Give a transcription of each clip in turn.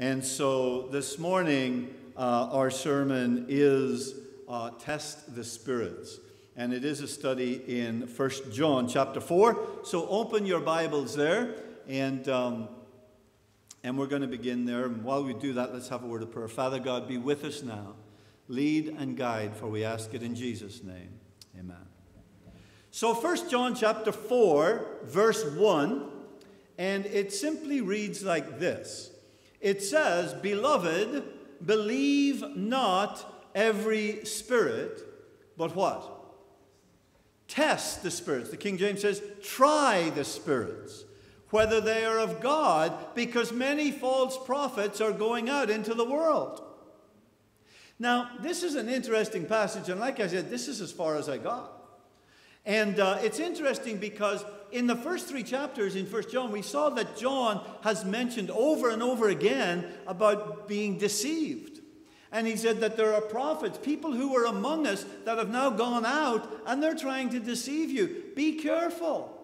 And so this morning, uh, our sermon is uh, Test the Spirits. And it is a study in 1 John chapter 4. So open your Bibles there, and, um, and we're going to begin there. And while we do that, let's have a word of prayer. Father God, be with us now. Lead and guide, for we ask it in Jesus' name. Amen. So 1 John chapter 4, verse 1, and it simply reads like this. It says, Beloved, believe not every spirit, but what? Test the spirits. The King James says, try the spirits, whether they are of God, because many false prophets are going out into the world. Now, this is an interesting passage, and like I said, this is as far as I got. And uh, it's interesting because in the first three chapters in First John, we saw that John has mentioned over and over again about being deceived. And he said that there are prophets, people who are among us that have now gone out and they're trying to deceive you. Be careful.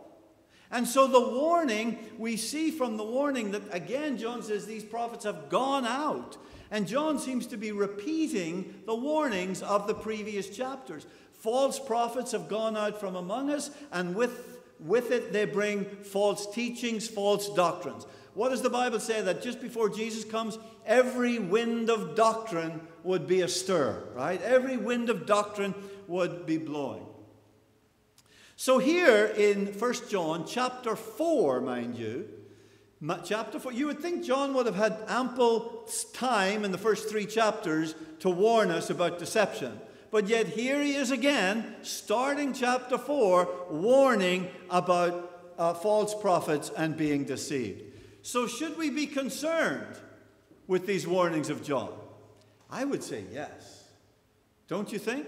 And so the warning, we see from the warning that again, John says these prophets have gone out. And John seems to be repeating the warnings of the previous chapters. False prophets have gone out from among us, and with, with it they bring false teachings, false doctrines. What does the Bible say? That just before Jesus comes, every wind of doctrine would be astir, right? Every wind of doctrine would be blowing. So here in 1 John chapter 4, mind you, chapter 4, you would think John would have had ample time in the first three chapters to warn us about deception. But yet here he is again, starting chapter 4, warning about uh, false prophets and being deceived. So, should we be concerned with these warnings of John? I would say yes. Don't you think?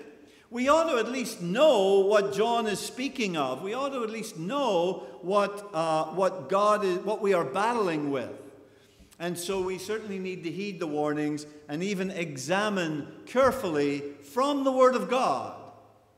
We ought to at least know what John is speaking of. We ought to at least know what, uh, what God is, what we are battling with. And so we certainly need to heed the warnings and even examine carefully from the Word of God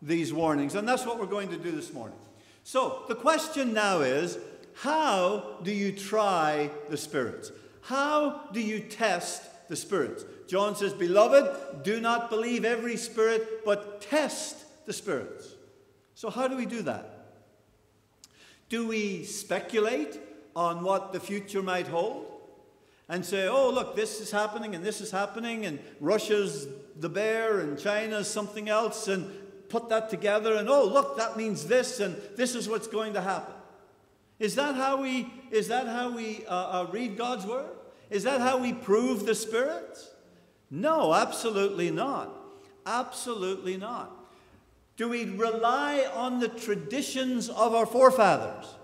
these warnings. And that's what we're going to do this morning. So the question now is how do you try the spirits? How do you test the spirits? John says, Beloved, do not believe every spirit, but test the spirits. So, how do we do that? Do we speculate on what the future might hold? And say, oh, look, this is happening and this is happening, and Russia's the bear and China's something else, and put that together, and oh, look, that means this, and this is what's going to happen. Is that how we, is that how we uh, uh, read God's Word? Is that how we prove the Spirit? No, absolutely not. Absolutely not. Do we rely on the traditions of our forefathers?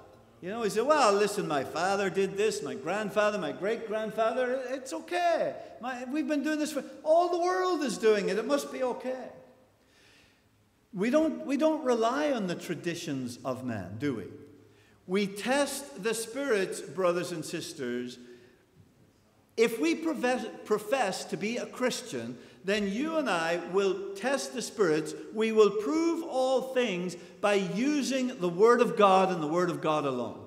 You know, he said, well, listen, my father did this, my grandfather, my great grandfather, it's okay. My, we've been doing this for, all the world is doing it, it must be okay. We don't, we don't rely on the traditions of man, do we? We test the spirits, brothers and sisters. If we profess, profess to be a Christian, then you and I will test the spirits. We will prove all things by using the Word of God and the Word of God alone.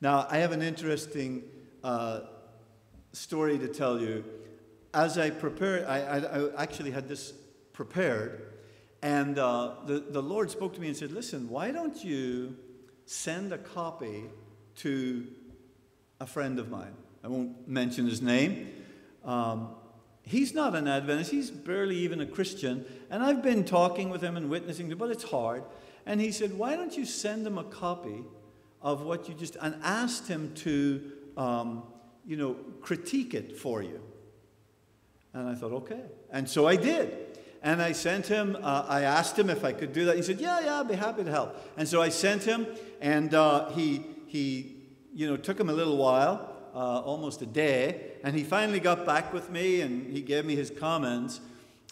Now, I have an interesting uh, story to tell you. As I prepared, I, I, I actually had this prepared, and uh, the, the Lord spoke to me and said, Listen, why don't you send a copy to a friend of mine? I won't mention his name. Um, he's not an Adventist, he's barely even a Christian. And I've been talking with him and witnessing to him, but it's hard. And he said, Why don't you send him a copy of what you just, and asked him to, um, you know, critique it for you? And I thought, Okay. And so I did. And I sent him, uh, I asked him if I could do that. He said, Yeah, yeah, I'd be happy to help. And so I sent him, and uh, he, he, you know, took him a little while uh, almost a day. And he finally got back with me and he gave me his comments.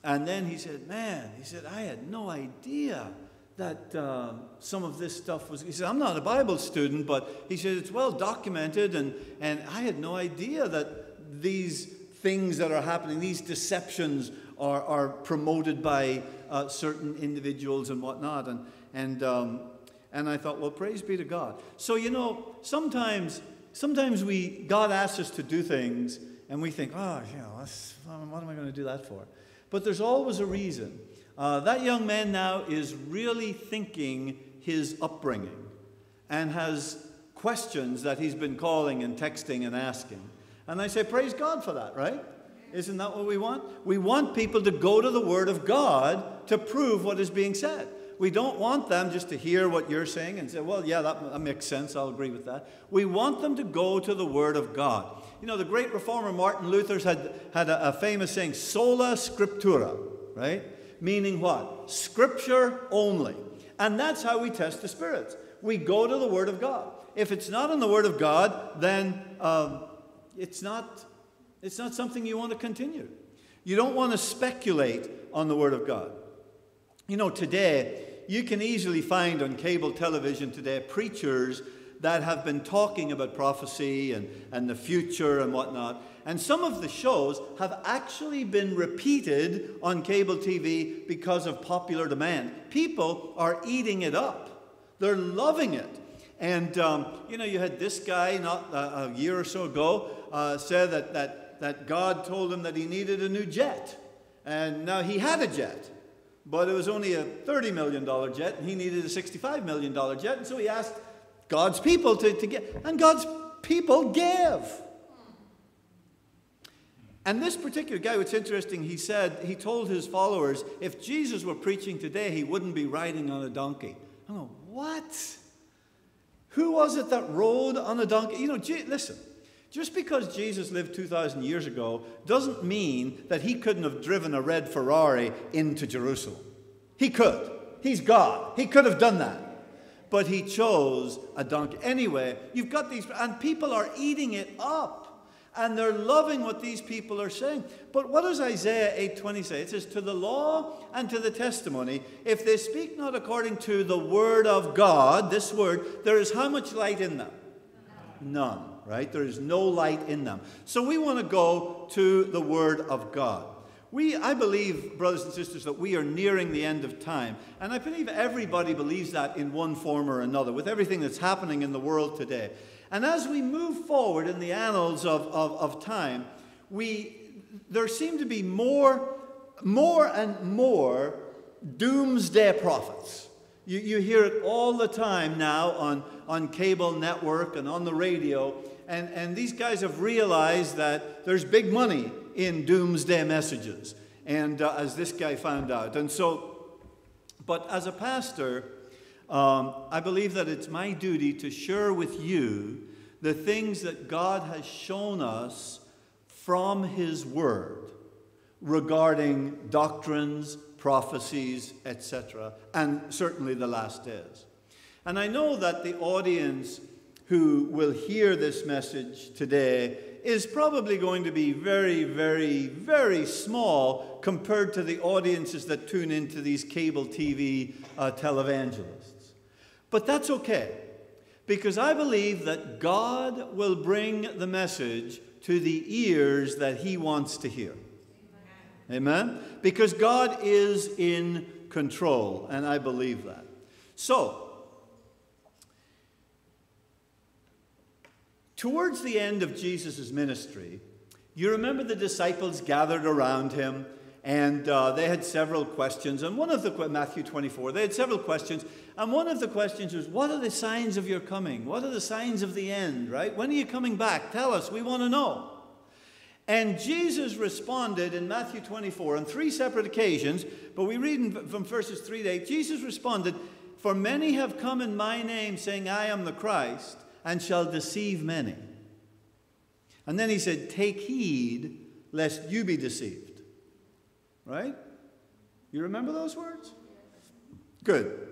And then he said, Man, he said, I had no idea that uh, some of this stuff was. He said, I'm not a Bible student, but he said, it's well documented. And, and I had no idea that these things that are happening, these deceptions, are, are promoted by uh, certain individuals and whatnot. And, and, um, and I thought, well, praise be to God. So, you know, sometimes sometimes we, God asks us to do things and we think, oh, you know, what am I going to do that for? But there's always a reason. Uh, that young man now is really thinking his upbringing and has questions that he's been calling and texting and asking. And I say, praise God for that, right? Isn't that what we want? We want people to go to the Word of God to prove what is being said. We don't want them just to hear what you're saying and say, well, yeah, that, that makes sense. I'll agree with that. We want them to go to the Word of God. You know, the great reformer Martin Luther had, had a, a famous saying, sola scriptura, right? Meaning what? Scripture only. And that's how we test the spirits. We go to the Word of God. If it's not in the Word of God, then um, it's, not, it's not something you want to continue. You don't want to speculate on the Word of God. You know, today, you can easily find on cable television today preachers that have been talking about prophecy and, and the future and whatnot. And some of the shows have actually been repeated on cable TV because of popular demand. People are eating it up, they're loving it. And, um, you know, you had this guy not uh, a year or so ago uh, said that, that, that God told him that he needed a new jet. And now he had a jet, but it was only a $30 million jet, and he needed a $65 million jet. And so he asked God's people to, to get, and God's people give. And this particular guy, what's interesting, he said, he told his followers, if Jesus were preaching today, he wouldn't be riding on a donkey. I go, what? Who was it that rode on a donkey? You know, listen, just because Jesus lived 2,000 years ago doesn't mean that he couldn't have driven a red Ferrari into Jerusalem. He could. He's God. He could have done that but he chose a donkey. Anyway, you've got these, and people are eating it up. And they're loving what these people are saying. But what does Isaiah 8:20 say? It says, To the law and to the testimony, if they speak not according to the word of God, this word, there is how much light in them? None, right? There is no light in them. So we want to go to the word of God. We, I believe, brothers and sisters, that we are nearing the end of time. And I believe everybody believes that in one form or another, with everything that's happening in the world today. And as we move forward in the annals of, of, of time, we, there seem to be more, more and more doomsday prophets. You, you hear it all the time now on, on cable network and on the radio. And, and these guys have realized that there's big money in doomsday messages, and uh, as this guy found out. And so, but as a pastor, um, I believe that it's my duty to share with you the things that God has shown us from His Word regarding doctrines, prophecies, etc., and certainly the last days. And I know that the audience who will hear this message today is probably going to be very, very, very small compared to the audiences that tune into these cable TV uh, televangelists. But that's okay, because I believe that God will bring the message to the ears that He wants to hear. Amen? Amen? Because God is in control, and I believe that. So, Towards the end of Jesus' ministry, you remember the disciples gathered around him and uh, they had several questions. And one of the, Matthew 24, they had several questions. And one of the questions was, What are the signs of your coming? What are the signs of the end, right? When are you coming back? Tell us, we want to know. And Jesus responded in Matthew 24 on three separate occasions, but we read from verses 3 to 8 Jesus responded, For many have come in my name, saying, I am the Christ and shall deceive many. And then he said, Take heed lest you be deceived. Right? You remember those words? Good.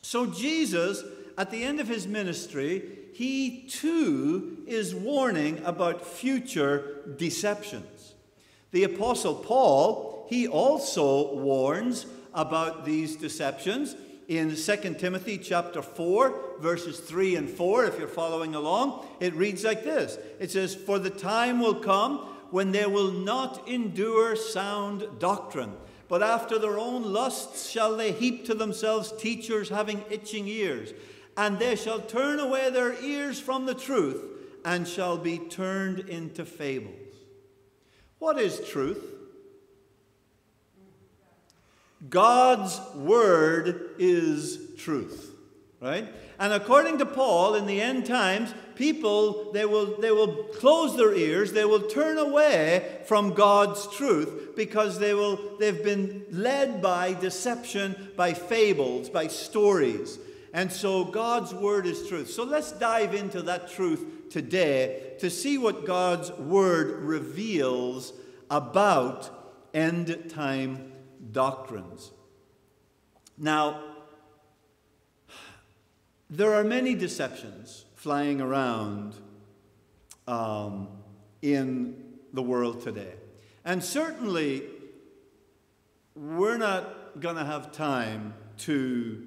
So, Jesus, at the end of his ministry, he too is warning about future deceptions. The Apostle Paul, he also warns about these deceptions in 2 Timothy chapter 4, verses 3 and 4, if you're following along, it reads like this It says, For the time will come when they will not endure sound doctrine, but after their own lusts shall they heap to themselves teachers having itching ears. and they shall turn away their ears from the truth and shall be turned into fables. What is truth? God's word is truth, right? And according to Paul, in the end times, people they will they will close their ears, they will turn away from God's truth because they will they've been led by deception, by fables, by stories. And so God's word is truth. So let's dive into that truth today to see what God's word reveals about end time doctrines. Now, there are many deceptions flying around um, in the world today. And certainly, we're not going to have time to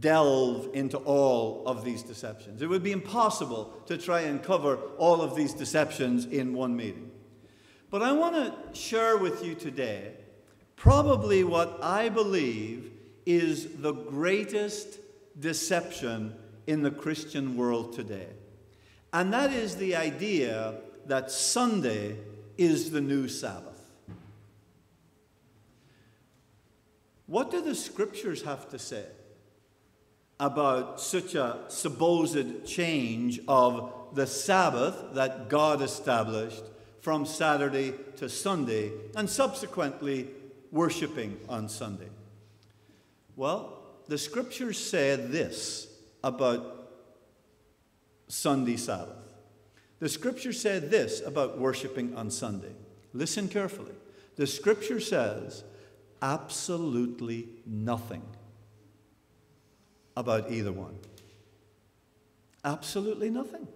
delve into all of these deceptions. It would be impossible to try and cover all of these deceptions in one meeting. But I want to share with you today probably what I believe is the greatest deception in the Christian world today. And that is the idea that Sunday is the new Sabbath. What do the scriptures have to say about such a supposed change of the Sabbath that God established from Saturday to Sunday and subsequently worshiping on Sunday? Well, the scriptures say this about Sunday Sabbath. The scripture said this about worshiping on Sunday. Listen carefully. The scripture says absolutely nothing about either one. Absolutely nothing.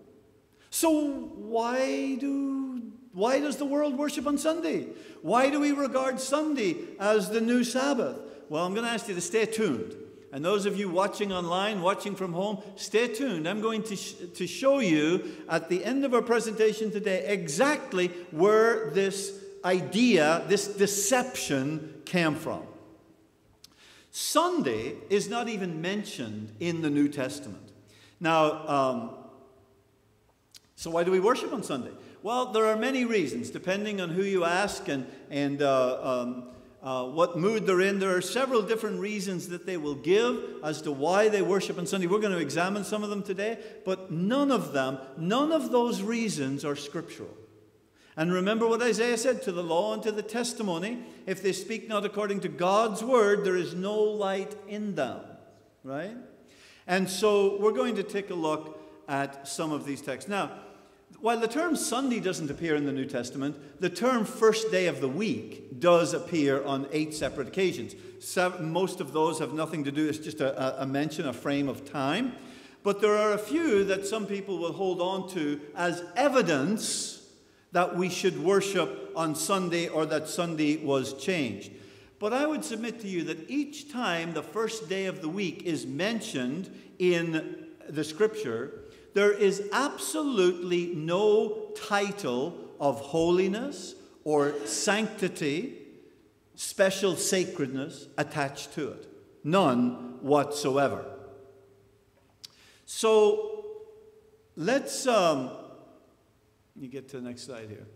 So why do why does the world worship on Sunday? Why do we regard Sunday as the new Sabbath? Well, I'm going to ask you to stay tuned. And those of you watching online, watching from home, stay tuned. I'm going to, sh- to show you at the end of our presentation today exactly where this idea, this deception came from. Sunday is not even mentioned in the New Testament. Now, um, so why do we worship on Sunday? Well, there are many reasons, depending on who you ask and, and uh, um, uh, what mood they're in. There are several different reasons that they will give as to why they worship on Sunday. We're going to examine some of them today, but none of them, none of those reasons are scriptural. And remember what Isaiah said to the law and to the testimony if they speak not according to God's word, there is no light in them. Right? And so we're going to take a look at some of these texts. Now, while the term Sunday doesn't appear in the New Testament, the term first day of the week does appear on eight separate occasions. most of those have nothing to do, it's just a, a mention, a frame of time. But there are a few that some people will hold on to as evidence that we should worship on Sunday or that Sunday was changed. But I would submit to you that each time the first day of the week is mentioned in the scripture, there is absolutely no title of holiness or sanctity, special sacredness attached to it. None whatsoever. So let's um, you get to the next slide here.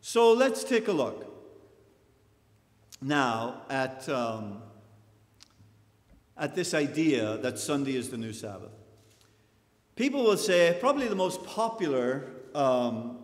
So let's take a look now at, um, at this idea that Sunday is the new Sabbath. People will say, probably the most popular um,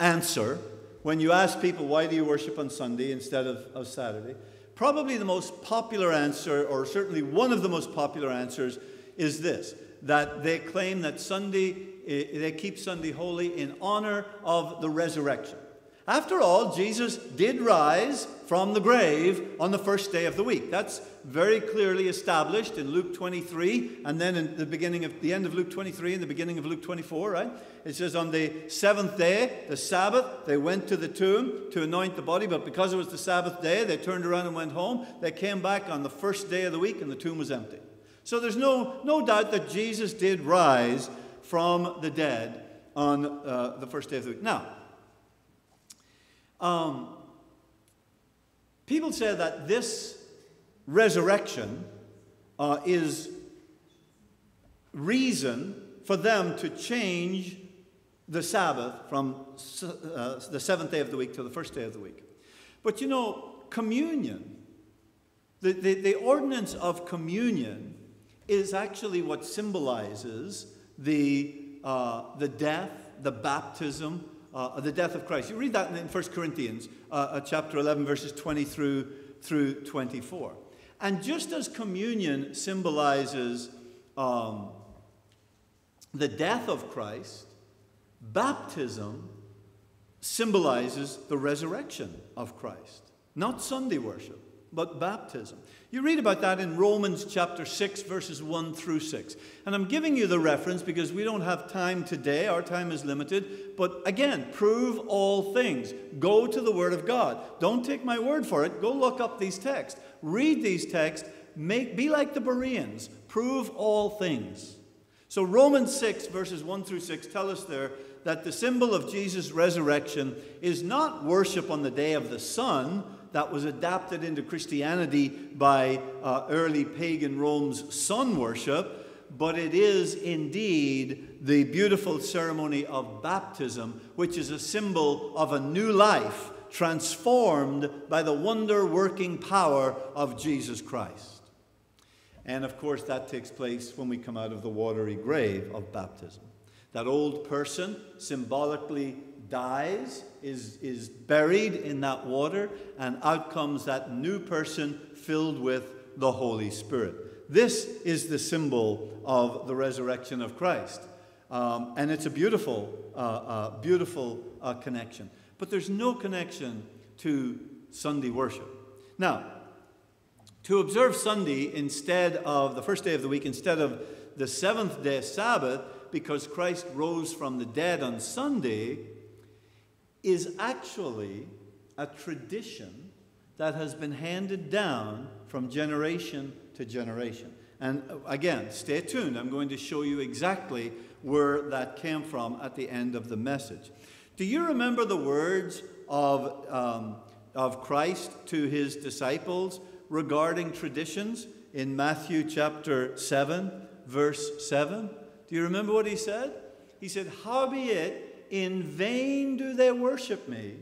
answer when you ask people, why do you worship on Sunday instead of, of Saturday? Probably the most popular answer, or certainly one of the most popular answers, is this that they claim that Sunday, eh, they keep Sunday holy in honor of the resurrection. After all, Jesus did rise from the grave on the first day of the week. That's very clearly established in Luke 23, and then in the beginning of the end of Luke 23 and the beginning of Luke 24, right? It says, On the seventh day, the Sabbath, they went to the tomb to anoint the body, but because it was the Sabbath day, they turned around and went home. They came back on the first day of the week, and the tomb was empty. So there's no, no doubt that Jesus did rise from the dead on uh, the first day of the week. Now, um, people say that this resurrection uh, is reason for them to change the Sabbath from uh, the seventh day of the week to the first day of the week. But you know, communion, the, the, the ordinance of communion, is actually what symbolizes the, uh, the death, the baptism, uh, the death of Christ. You read that in 1 Corinthians uh, uh, chapter 11, verses 20 through, through 24. And just as communion symbolizes um, the death of Christ, baptism symbolizes the resurrection of Christ. Not Sunday worship, but baptism. You read about that in Romans chapter 6, verses 1 through 6. And I'm giving you the reference because we don't have time today. Our time is limited. But again, prove all things. Go to the Word of God. Don't take my word for it. Go look up these texts. Read these texts. Make, be like the Bereans. Prove all things. So, Romans 6, verses 1 through 6 tell us there that the symbol of Jesus' resurrection is not worship on the day of the sun that was adapted into Christianity by uh, early pagan Rome's sun worship, but it is indeed the beautiful ceremony of baptism, which is a symbol of a new life transformed by the wonder working power of Jesus Christ. And of course, that takes place when we come out of the watery grave of baptism. That old person symbolically dies, is, is buried in that water, and out comes that new person filled with the Holy Spirit. This is the symbol of the resurrection of Christ. Um, and it's a beautiful, uh, uh, beautiful uh, connection. But there's no connection to Sunday worship. Now, to observe Sunday instead of the first day of the week, instead of the seventh day Sabbath, because Christ rose from the dead on Sunday, is actually a tradition that has been handed down from generation to generation. And uh, again, stay tuned. I'm going to show you exactly where that came from at the end of the message. Do you remember the words of, um, of Christ to his disciples regarding traditions in Matthew chapter 7, verse 7? Do you remember what he said? He said, Howbeit, in vain do they worship me,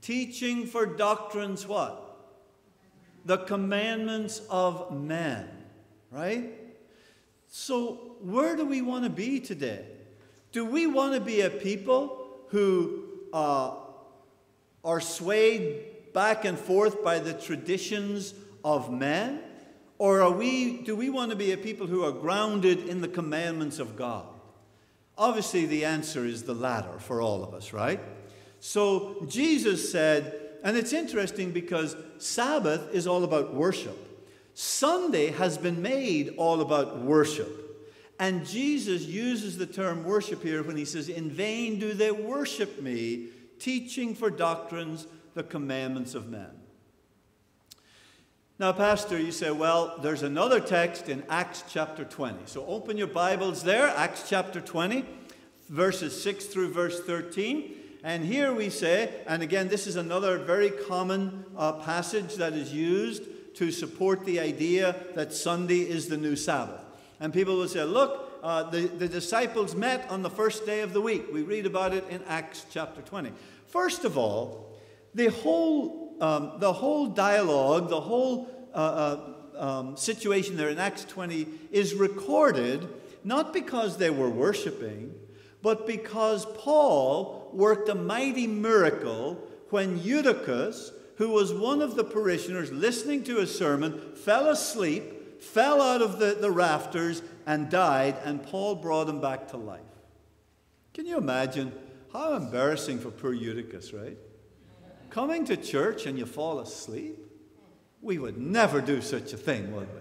teaching for doctrines what? The commandments of men, right? So, where do we want to be today? Do we want to be a people who uh, are swayed back and forth by the traditions of men? Or are we, do we want to be a people who are grounded in the commandments of God? Obviously, the answer is the latter for all of us, right? So Jesus said, and it's interesting because Sabbath is all about worship. Sunday has been made all about worship. And Jesus uses the term worship here when he says, In vain do they worship me, teaching for doctrines the commandments of men. Now, Pastor, you say, well, there's another text in Acts chapter 20. So open your Bibles there, Acts chapter 20, verses 6 through verse 13. And here we say, and again, this is another very common uh, passage that is used to support the idea that Sunday is the new Sabbath. And people will say, look, uh, the, the disciples met on the first day of the week. We read about it in Acts chapter 20. First of all, the whole um, the whole dialogue, the whole uh, uh, um, situation there in Acts 20 is recorded not because they were worshiping, but because Paul worked a mighty miracle when Eutychus, who was one of the parishioners listening to a sermon, fell asleep, fell out of the, the rafters, and died, and Paul brought him back to life. Can you imagine how embarrassing for poor Eutychus, right? coming to church and you fall asleep? We would never do such a thing, would we?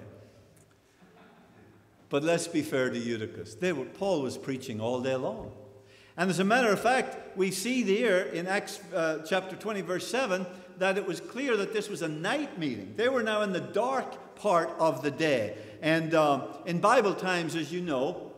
But let's be fair to Eutychus. Were, Paul was preaching all day long. And as a matter of fact, we see there in Acts uh, chapter 20, verse 7, that it was clear that this was a night meeting. They were now in the dark part of the day. And um, in Bible times, as you know,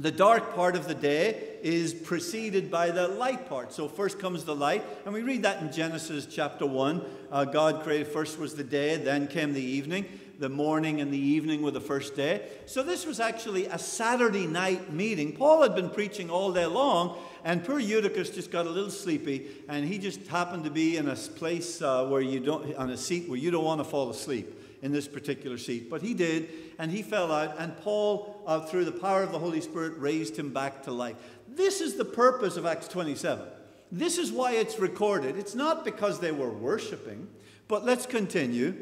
the dark part of the day is preceded by the light part. So first comes the light, and we read that in Genesis chapter 1. Uh, God created, first was the day, then came the evening. The morning and the evening were the first day. So this was actually a Saturday night meeting. Paul had been preaching all day long, and poor Eutychus just got a little sleepy, and he just happened to be in a place uh, where you don't, on a seat where you don't want to fall asleep in this particular seat. But he did, and he fell out, and Paul, uh, through the power of the Holy Spirit, raised him back to life. This is the purpose of Acts 27. This is why it's recorded. It's not because they were worshiping, but let's continue.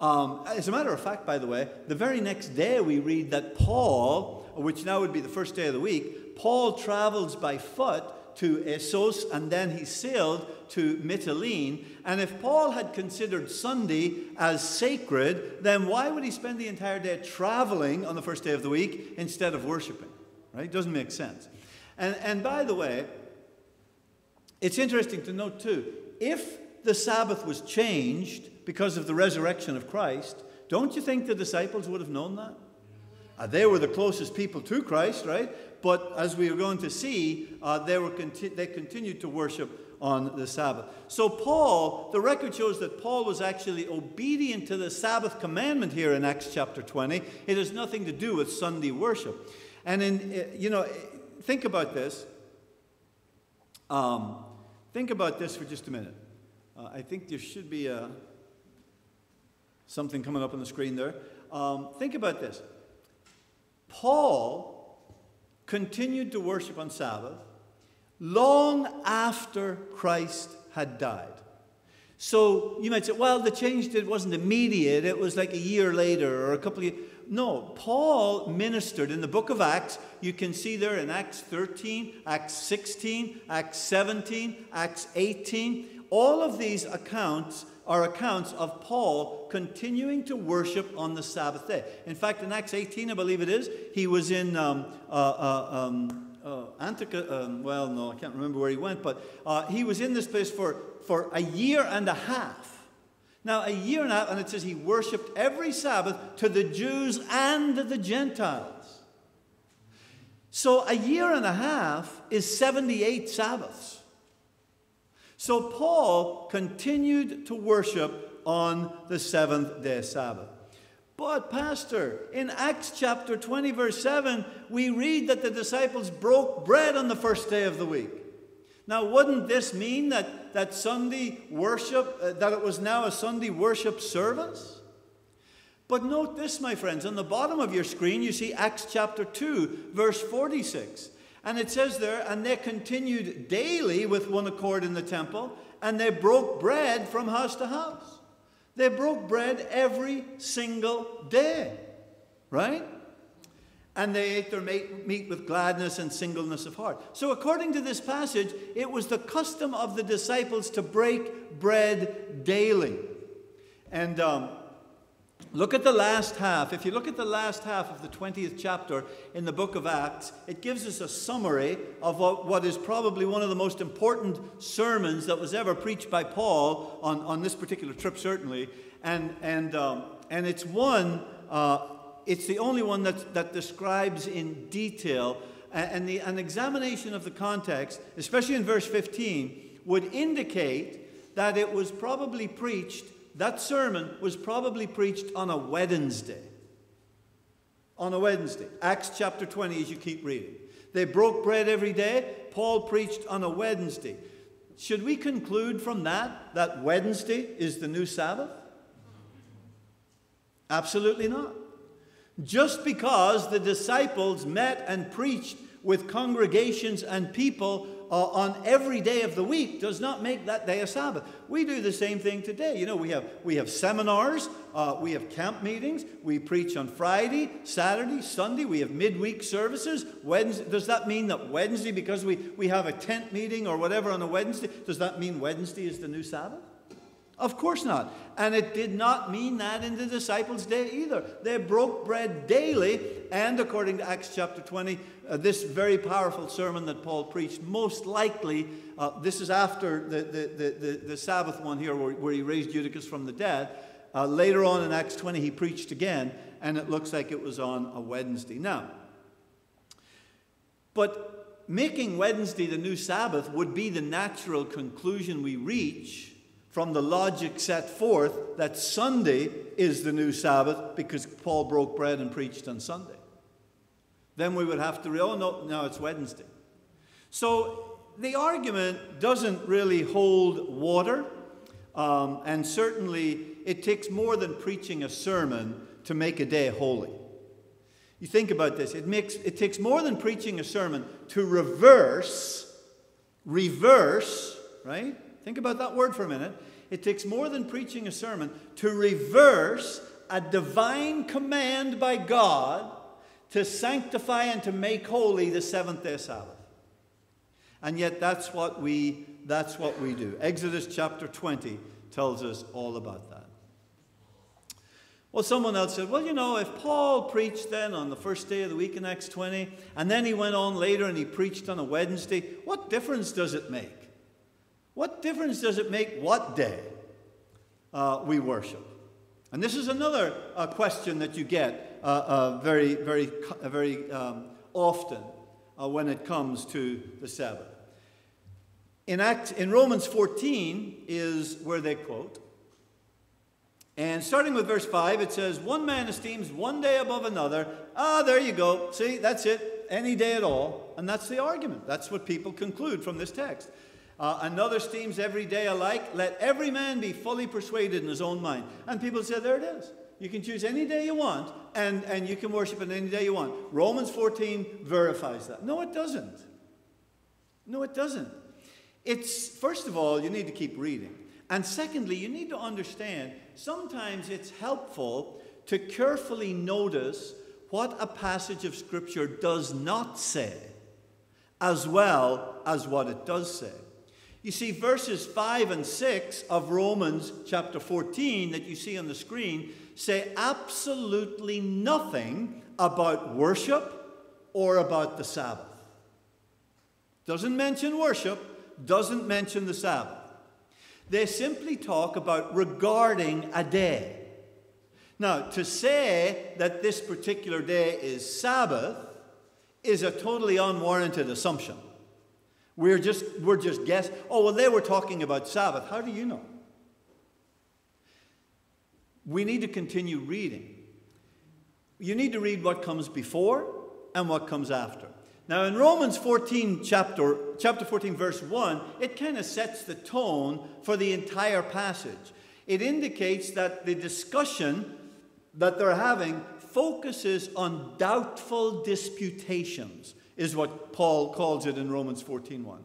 Um, as a matter of fact, by the way, the very next day we read that Paul, which now would be the first day of the week, Paul travels by foot to Assos and then he sailed to Mytilene. And if Paul had considered Sunday as sacred, then why would he spend the entire day traveling on the first day of the week instead of worshiping? Right? It doesn't make sense. And, and by the way, it's interesting to note too if the Sabbath was changed because of the resurrection of Christ, don't you think the disciples would have known that? Uh, they were the closest people to Christ, right? But as we are going to see, uh, they, were conti- they continued to worship on the Sabbath. So, Paul, the record shows that Paul was actually obedient to the Sabbath commandment here in Acts chapter 20. It has nothing to do with Sunday worship. And, in, uh, you know, think about this. Um, think about this for just a minute. Uh, I think there should be a, something coming up on the screen there. Um, think about this. Paul continued to worship on Sabbath long after Christ had died. So you might say, well, the change did wasn't immediate. It was like a year later or a couple of years. No, Paul ministered in the book of Acts. You can see there in Acts 13, Acts 16, Acts 17, Acts 18. All of these accounts are accounts of Paul continuing to worship on the Sabbath day. In fact, in Acts 18, I believe it is, he was in um, uh, uh, um, uh, Antioch, um, well, no, I can't remember where he went, but uh, he was in this place for, for a year and a half. Now, a year and a half, and it says he worshiped every Sabbath to the Jews and the Gentiles. So a year and a half is 78 Sabbaths. So Paul continued to worship on the seventh day Sabbath. But, Pastor, in Acts chapter 20, verse 7, we read that the disciples broke bread on the first day of the week. Now, wouldn't this mean that, that Sunday worship, uh, that it was now a Sunday worship service? But note this, my friends, on the bottom of your screen, you see Acts chapter 2, verse 46. And it says there, and they continued daily with one accord in the temple, and they broke bread from house to house. They broke bread every single day, right? And they ate their meat with gladness and singleness of heart. So, according to this passage, it was the custom of the disciples to break bread daily. And um, Look at the last half. If you look at the last half of the 20th chapter in the book of Acts, it gives us a summary of what, what is probably one of the most important sermons that was ever preached by Paul on, on this particular trip, certainly. And, and, um, and it's one, uh, it's the only one that, that describes in detail, and the, an examination of the context, especially in verse 15, would indicate that it was probably preached that sermon was probably preached on a Wednesday. On a Wednesday. Acts chapter 20, as you keep reading. They broke bread every day. Paul preached on a Wednesday. Should we conclude from that that Wednesday is the new Sabbath? Absolutely not. Just because the disciples met and preached with congregations and people uh, on every day of the week does not make that day a Sabbath. We do the same thing today. You know, we have, we have seminars, uh, we have camp meetings, we preach on Friday, Saturday, Sunday, we have midweek services. Wednesday, does that mean that Wednesday, because we, we have a tent meeting or whatever on a Wednesday, does that mean Wednesday is the new Sabbath? Of course not. And it did not mean that in the disciples' day either. They broke bread daily, and according to Acts chapter 20, uh, this very powerful sermon that Paul preached, most likely, uh, this is after the, the, the, the, Sabbath one here where, where he raised Eutychus from the dead. Uh, later on in Acts 20, he preached again, and it looks like it was on a Wednesday. Now, but making Wednesday the new Sabbath would be the natural conclusion we reach from the logic set forth that Sunday is the new Sabbath because Paul broke bread and preached on Sunday. Then we would have to, oh no, now it's Wednesday. So the argument doesn't really hold water, um, and certainly it takes more than preaching a sermon to make a day holy. You think about this, it, makes, it takes more than preaching a sermon to reverse, reverse, right? Think about that word for a minute. It takes more than preaching a sermon to reverse a divine command by God to sanctify and to make holy the seventh day Sabbath. And yet that's what we that's what we do. Exodus chapter 20 tells us all about that. Well, someone else said, well, you know, if Paul preached then on the first day of the week in Acts 20, and then he went on later and he preached on a Wednesday, what difference does it make? What difference does it make what day uh, we worship? And this is another uh, question that you get uh, uh very, very, uh, very um, often uh, when it comes to the Sabbath. In, Act, in Romans 14 is where they quote. And starting with verse 5, it says, One man esteems one day above another. Ah, there you go. See, that's it. Any day at all. And that's the argument. That's what people conclude from this text. Uh, another steams every day alike. Let every man be fully persuaded in his own mind. And people say, there it is. You can choose any day you want, and, and you can worship it any day you want. Romans 14 verifies that. No, it doesn't. No, it doesn't. It's, first of all, you need to keep reading. And secondly, you need to understand sometimes it's helpful to carefully notice what a passage of Scripture does not say, as well as what it does say. You see, verses 5 and 6 of Romans chapter 14 that you see on the screen say absolutely nothing about worship or about the Sabbath. Doesn't mention worship, doesn't mention the Sabbath. They simply talk about regarding a day. Now, to say that this particular day is Sabbath is a totally unwarranted assumption. We're just, we're just guessing. Oh, well, they were talking about Sabbath. How do you know? We need to continue reading. You need to read what comes before and what comes after. Now, in Romans 14, chapter, chapter 14, verse 1, it kind of sets the tone for the entire passage. It indicates that the discussion that they're having focuses on doubtful disputations is what Paul calls it in Romans 14:1.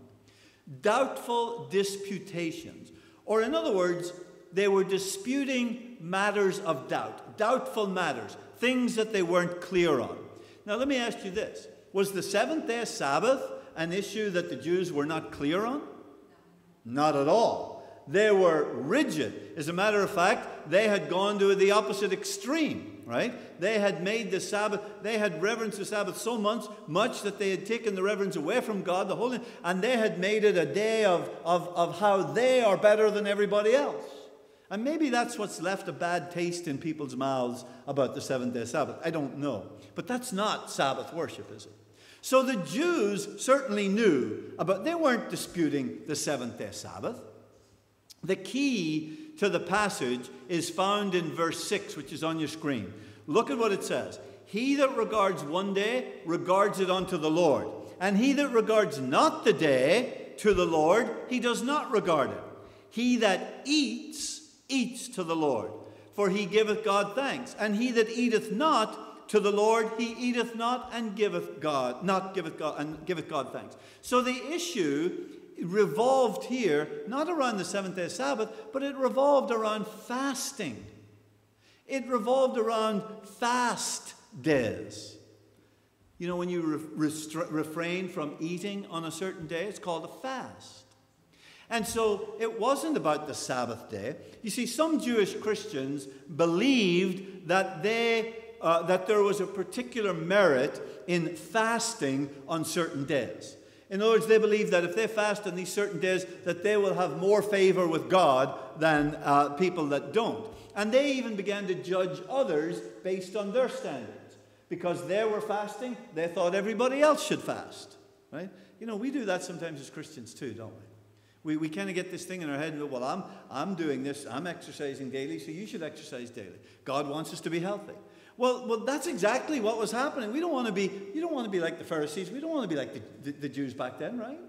Doubtful disputations. Or in other words, they were disputing matters of doubt, doubtful matters, things that they weren't clear on. Now let me ask you this. Was the seventh day Sabbath an issue that the Jews were not clear on? Not at all. They were rigid. As a matter of fact, they had gone to the opposite extreme, right? They had made the Sabbath, they had reverenced the Sabbath so much, much that they had taken the reverence away from God, the Holy, and they had made it a day of, of, of how they are better than everybody else. And maybe that's what's left a bad taste in people's mouths about the seventh day Sabbath. I don't know. But that's not Sabbath worship, is it? So the Jews certainly knew about, they weren't disputing the seventh day Sabbath. The key to the passage is found in verse 6, which is on your screen. Look at what it says He that regards one day regards it unto the Lord, and he that regards not the day to the Lord, he does not regard it. He that eats, eats to the Lord, for he giveth God thanks. And he that eateth not to the Lord, he eateth not and giveth God, not giveth God, and giveth God thanks. So the issue revolved here not around the seventh day Sabbath, but it revolved around fasting. It revolved around fast days. You know, when you re- refrain from eating on a certain day, it's called a fast. And so it wasn't about the Sabbath day. You see, some Jewish Christians believed that, they, uh, that there was a particular merit in fasting on certain days. In other words, they believe that if they fast on these certain days, that they will have more favor with God than uh, people that don't. And they even began to judge others based on their standards. Because they were fasting, they thought everybody else should fast. Right? You know, we do that sometimes as Christians too, don't we? We, we kind of get this thing in our head and go, well, I'm, I'm doing this, I'm exercising daily, so you should exercise daily. God wants us to be healthy. Well, well, that's exactly what was happening. We don't want to be, you don't want to be like the Pharisees. We don't want to be like the, the, the Jews back then, right?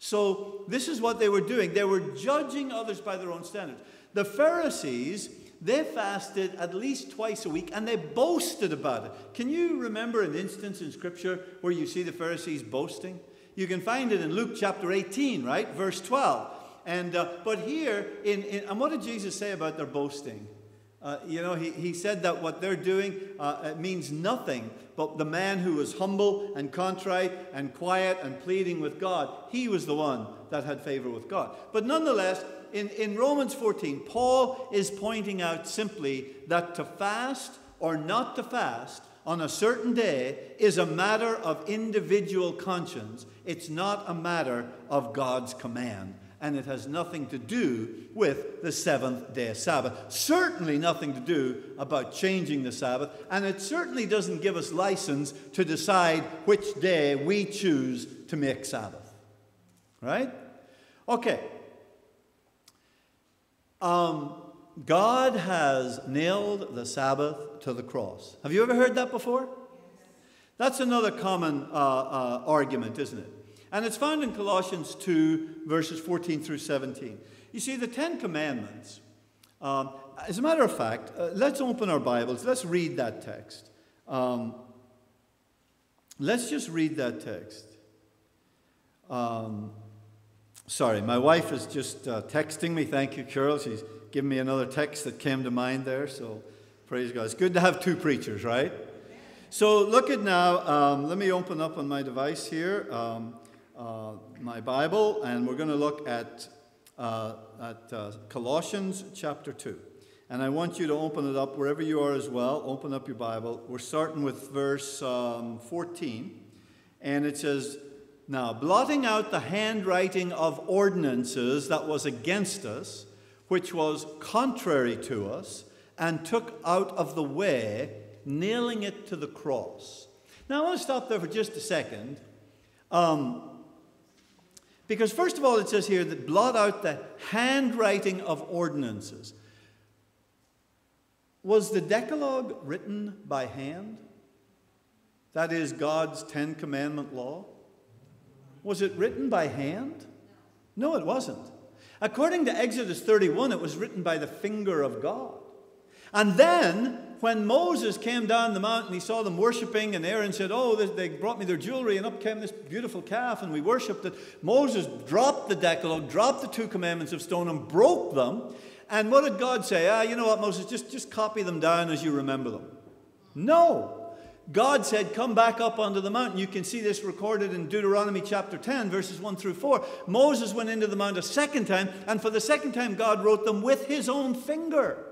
So this is what they were doing. They were judging others by their own standards. The Pharisees, they fasted at least twice a week and they boasted about it. Can you remember an instance in Scripture where you see the Pharisees boasting? You can find it in Luke chapter 18, right? Verse 12. And, uh, but here, in, in, and what did Jesus say about their boasting? Uh, you know, he, he said that what they're doing uh, means nothing, but the man who was humble and contrite and quiet and pleading with God, he was the one that had favor with God. But nonetheless, in, in Romans 14, Paul is pointing out simply that to fast or not to fast on a certain day is a matter of individual conscience. It's not a matter of God's command. And it has nothing to do with the seventh day Sabbath. Certainly nothing to do about changing the Sabbath. And it certainly doesn't give us license to decide which day we choose to make Sabbath. Right? Okay. Um, God has nailed the Sabbath to the cross. Have you ever heard that before? That's another common uh, uh, argument, isn't it? And it's found in Colossians 2, verses 14 through 17. You see, the Ten Commandments, um, as a matter of fact, uh, let's open our Bibles, let's read that text. Um, let's just read that text. Um, sorry, my wife is just uh, texting me. Thank you, Carol. She's given me another text that came to mind there. So praise God. It's good to have two preachers, right? So look at now. Um, let me open up on my device here um, uh, my Bible, and we're going to look at, uh, at uh, Colossians chapter 2. And I want you to open it up wherever you are as well. Open up your Bible. We're starting with verse um, 14. And it says, Now, blotting out the handwriting of ordinances that was against us, which was contrary to us, and took out of the way, nailing it to the cross. Now, I want to stop there for just a second. Um, because, first of all, it says here that blot out the handwriting of ordinances. Was the Decalogue written by hand? That is God's Ten Commandment law? Was it written by hand? No, it wasn't. According to Exodus 31, it was written by the finger of God. And then, when Moses came down the mountain, he saw them worshiping, and Aaron said, Oh, they brought me their jewelry, and up came this beautiful calf, and we worshiped it. Moses dropped the Decalogue, dropped the two commandments of stone, and broke them. And what did God say? Ah, you know what, Moses, just, just copy them down as you remember them. No. God said, Come back up onto the mountain. You can see this recorded in Deuteronomy chapter 10, verses 1 through 4. Moses went into the mount a second time, and for the second time, God wrote them with his own finger.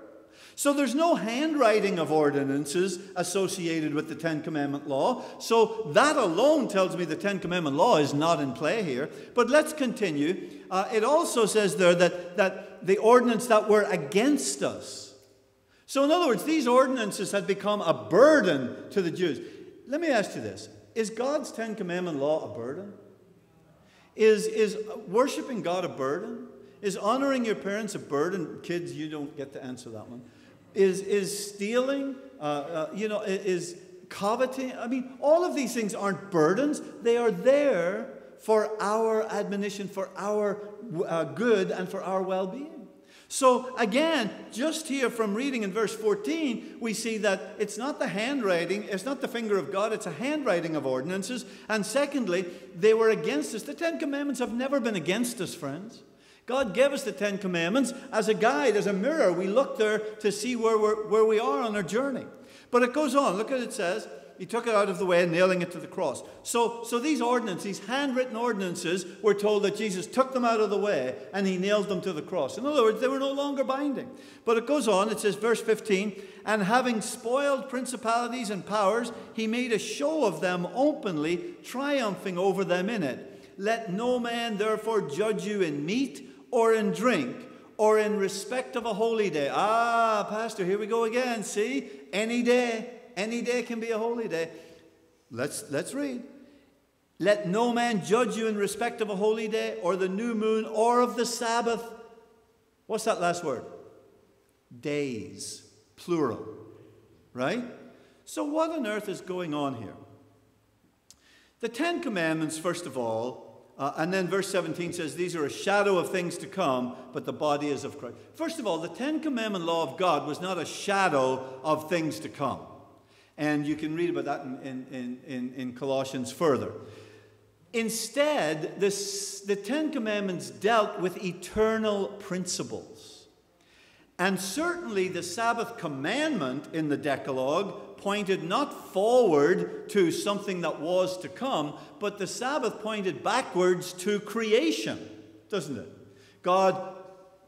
So there's no handwriting of ordinances associated with the Ten Commandment law. So that alone tells me the Ten Commandment law is not in play here. But let's continue. Uh, it also says there that, that the ordinance that were against us so, in other words, these ordinances had become a burden to the Jews. Let me ask you this Is God's Ten Commandment law a burden? Is, is worshiping God a burden? Is honoring your parents a burden? Kids, you don't get to answer that one. Is, is stealing, uh, uh, you know, is coveting? I mean, all of these things aren't burdens, they are there for our admonition, for our uh, good, and for our well being. So, again, just here from reading in verse 14, we see that it's not the handwriting, it's not the finger of God, it's a handwriting of ordinances. And secondly, they were against us. The Ten Commandments have never been against us, friends. God gave us the Ten Commandments as a guide, as a mirror. We look there to see where, we're, where we are on our journey. But it goes on. Look at it says, he took it out of the way, nailing it to the cross. So, so these ordinances, these handwritten ordinances, we're told that Jesus took them out of the way and he nailed them to the cross. In other words, they were no longer binding. But it goes on, it says, verse 15, and having spoiled principalities and powers, he made a show of them openly, triumphing over them in it. Let no man therefore judge you in meat or in drink or in respect of a holy day. Ah, Pastor, here we go again. See, any day any day can be a holy day. Let's, let's read. Let no man judge you in respect of a holy day, or the new moon, or of the Sabbath. What's that last word? Days, plural. Right? So, what on earth is going on here? The Ten Commandments, first of all, uh, and then verse 17 says, These are a shadow of things to come, but the body is of Christ. First of all, the Ten Commandment law of God was not a shadow of things to come. And you can read about that in, in, in, in Colossians further. Instead, this, the Ten Commandments dealt with eternal principles. And certainly the Sabbath commandment in the Decalogue pointed not forward to something that was to come, but the Sabbath pointed backwards to creation, doesn't it? God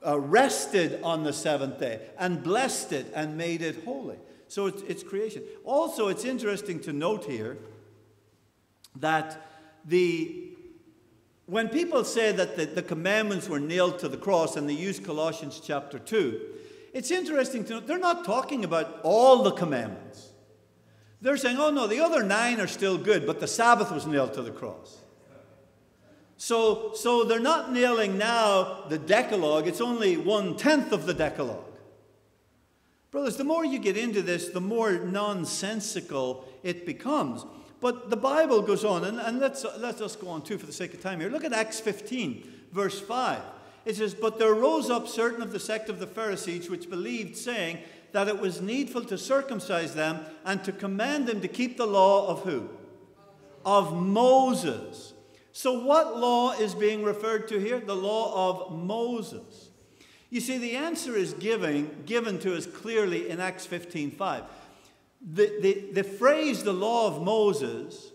uh, rested on the seventh day and blessed it and made it holy. So it's, it's creation. Also, it's interesting to note here that the when people say that the, the commandments were nailed to the cross and they use Colossians chapter 2, it's interesting to note they're not talking about all the commandments. They're saying, oh no, the other nine are still good, but the Sabbath was nailed to the cross. So, so they're not nailing now the Decalogue, it's only one tenth of the Decalogue. Brothers, the more you get into this, the more nonsensical it becomes. But the Bible goes on, and, and let's, let us go on too for the sake of time here. Look at Acts 15, verse 5. It says, But there rose up certain of the sect of the Pharisees which believed, saying that it was needful to circumcise them and to command them to keep the law of who? Of Moses. So, what law is being referred to here? The law of Moses. You see, the answer is given, given to us clearly in Acts 15 5 the, the, the phrase the law of Moses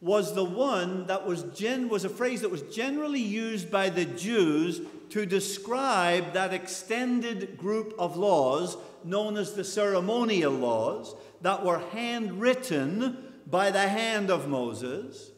was the one that was, gen, was a phrase that was generally used by the Jews to describe that extended group of laws known as the ceremonial laws that were handwritten by the hand of Moses,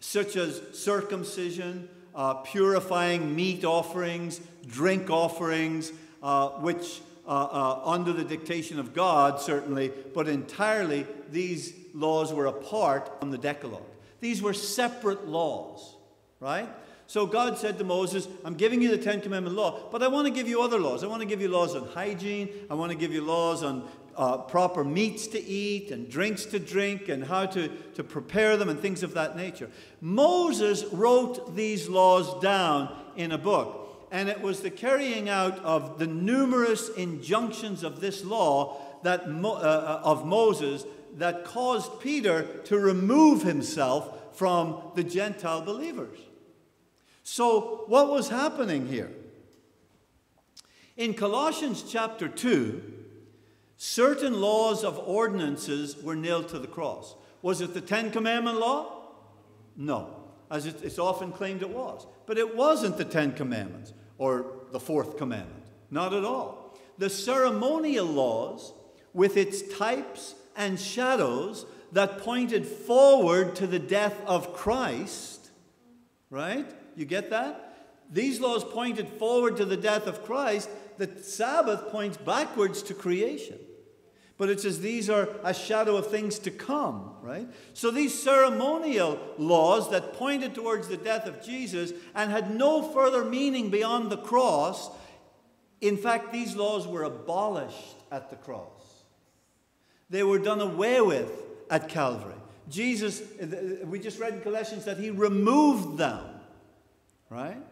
such as circumcision, uh, purifying meat offerings, drink offerings, uh, which uh, uh, under the dictation of God, certainly, but entirely these laws were apart from the Decalogue. These were separate laws, right? So God said to Moses, I'm giving you the Ten Commandment law, but I want to give you other laws. I want to give you laws on hygiene. I want to give you laws on uh, proper meats to eat and drinks to drink and how to, to prepare them and things of that nature. Moses wrote these laws down in a book and it was the carrying out of the numerous injunctions of this law that Mo, uh, uh, of Moses that caused Peter to remove himself from the Gentile believers. So, what was happening here? In Colossians chapter 2, certain laws of ordinances were nailed to the cross. Was it the Ten Commandment law? No, as it's often claimed it was. But it wasn't the Ten Commandments or the fourth commandment. Not at all. The ceremonial laws, with its types and shadows that pointed forward to the death of Christ, right? You get that? These laws pointed forward to the death of Christ. The Sabbath points backwards to creation. But it says these are a shadow of things to come, right? So these ceremonial laws that pointed towards the death of Jesus and had no further meaning beyond the cross, in fact, these laws were abolished at the cross. They were done away with at Calvary. Jesus, we just read in Colossians that he removed them, right?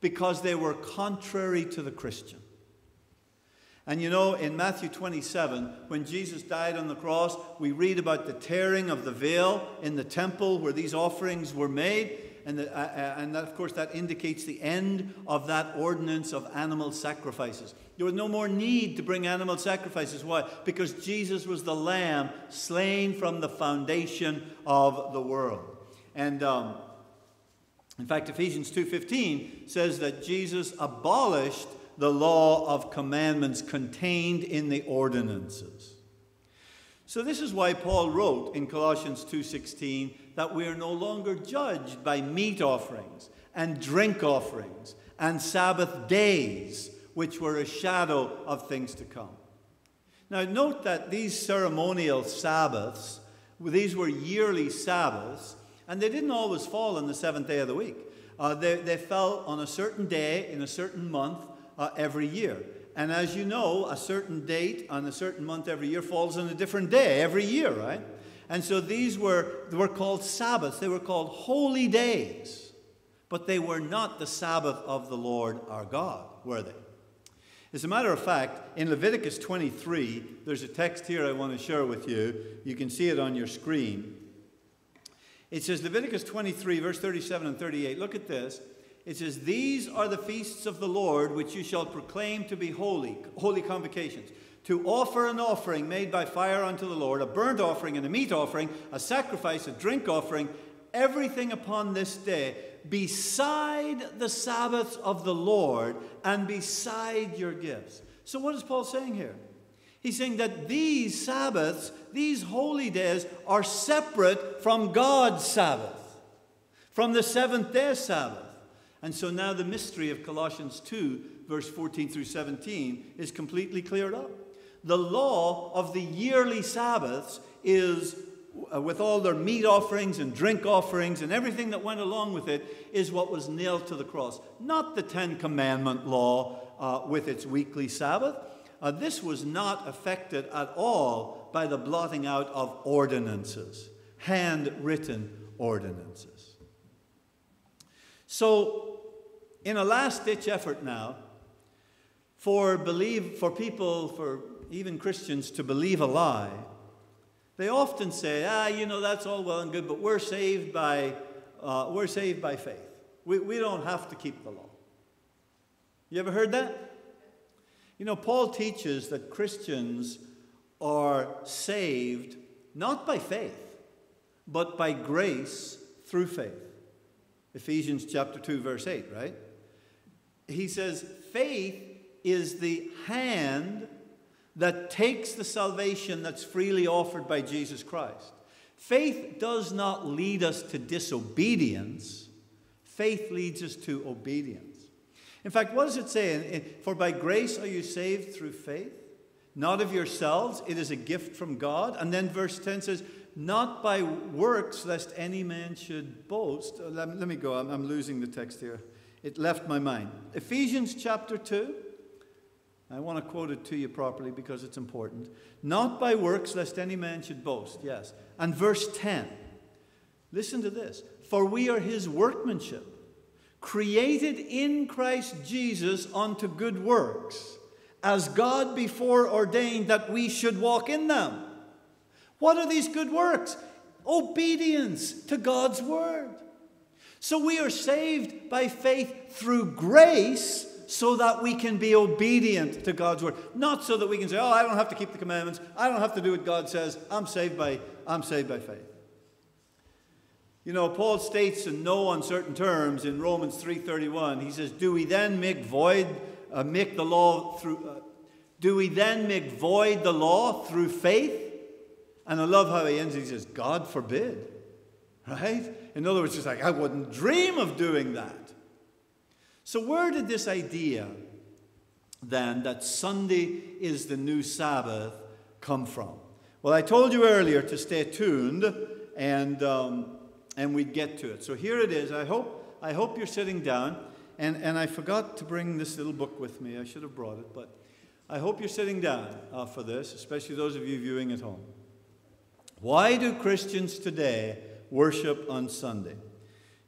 Because they were contrary to the Christian. And you know, in Matthew 27, when Jesus died on the cross, we read about the tearing of the veil in the temple where these offerings were made. And, the, uh, uh, and that, of course, that indicates the end of that ordinance of animal sacrifices. There was no more need to bring animal sacrifices. Why? Because Jesus was the lamb slain from the foundation of the world. And um, in fact, Ephesians 2.15 says that Jesus abolished the law of commandments contained in the ordinances. So this is why Paul wrote in Colossians 2:16 that we are no longer judged by meat offerings and drink offerings and Sabbath days, which were a shadow of things to come. Now note that these ceremonial Sabbaths, these were yearly Sabbaths And they didn't always fall on the seventh day of the week. Uh, they, they fell on a certain day in a certain month uh, every year. And as you know, a certain date on a certain month every year falls on a different day every year, right? And so these were, were called Sabbaths. They were called holy days. But they were not the Sabbath of the Lord our God, were they? As a matter of fact, in Leviticus 23, there's a text here I want to share with you. You can see it on your screen. It says, Leviticus 23, verse 37 and 38. Look at this. It says, These are the feasts of the Lord which you shall proclaim to be holy, holy convocations. To offer an offering made by fire unto the Lord, a burnt offering and a meat offering, a sacrifice, a drink offering, everything upon this day beside the Sabbaths of the Lord and beside your gifts. So, what is Paul saying here? He's saying that these Sabbaths, these holy days, are separate from God's Sabbath, from the seventh day Sabbath. And so now the mystery of Colossians 2, verse 14 through 17, is completely cleared up. The law of the yearly Sabbaths is uh, with all their meat offerings and drink offerings and everything that went along with it, is what was nailed to the cross. Not the Ten Commandment law uh, with its weekly Sabbath. Uh, this was not affected at all by the blotting out of ordinances, handwritten ordinances. So, in a last ditch effort now, for, believe, for people, for even Christians, to believe a lie, they often say, ah, you know, that's all well and good, but we're saved by, uh, we're saved by faith. We, we don't have to keep the law. You ever heard that? You know, Paul teaches that Christians are saved not by faith, but by grace through faith. Ephesians chapter 2, verse 8, right? He says, faith is the hand that takes the salvation that's freely offered by Jesus Christ. Faith does not lead us to disobedience, faith leads us to obedience. In fact, what does it say? For by grace are you saved through faith, not of yourselves, it is a gift from God. And then verse 10 says, not by works, lest any man should boast. Uh, let, me go, I'm losing the text here. It left my mind. Ephesians chapter 2. I want to quote it to you properly because it's important. Not by works, lest any man should boast. Yes. And verse 10. Listen to this. For we are his workmanship, created in Christ Jesus unto good works, as God before ordained that we should walk in them. What are these good works? Obedience to God's word. So we are saved by faith through grace so that we can be obedient to God's word. Not so that we can say, oh, I don't have to keep the commandments. I don't have to do what God says. I'm saved by, I'm saved by faith. You know, Paul states in no uncertain terms in Romans 3.31, he says, do we then make void, uh, make the law through, uh, do we then make void the law through faith? And I love how he ends, he says, God forbid. Right? In other words, it's like, I wouldn't dream of doing that. So, where did this idea then that Sunday is the new Sabbath come from? Well, I told you earlier to stay tuned and, um, and we'd get to it. So, here it is. I hope, I hope you're sitting down. And, and I forgot to bring this little book with me. I should have brought it, but I hope you're sitting down uh, for this, especially those of you viewing at home. Why do Christians today worship on Sunday?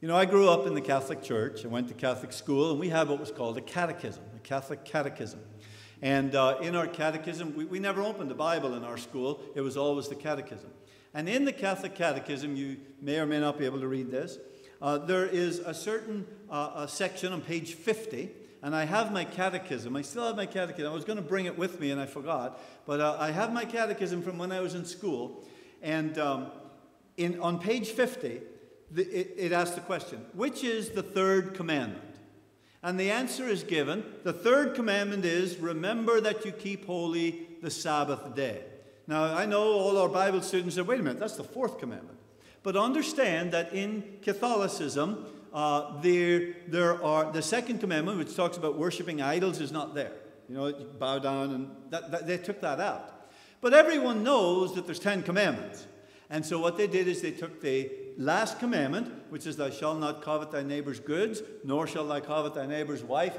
You know, I grew up in the Catholic Church. I went to Catholic school, and we had what was called a catechism, a Catholic catechism. And uh, in our catechism, we, we never opened the Bible in our school, it was always the catechism. And in the Catholic catechism, you may or may not be able to read this, uh, there is a certain uh, a section on page 50, and I have my catechism. I still have my catechism. I was going to bring it with me, and I forgot. But uh, I have my catechism from when I was in school. And um, in, on page 50, the, it, it asks the question which is the third commandment? And the answer is given. The third commandment is remember that you keep holy the Sabbath day. Now, I know all our Bible students say, wait a minute, that's the fourth commandment. But understand that in Catholicism, uh, there, there are the second commandment, which talks about worshiping idols, is not there. You know, you bow down, and that, that, they took that out. But everyone knows that there's Ten Commandments. And so what they did is they took the last commandment, which is, Thou shalt not covet thy neighbor's goods, nor shalt thou covet thy neighbor's wife.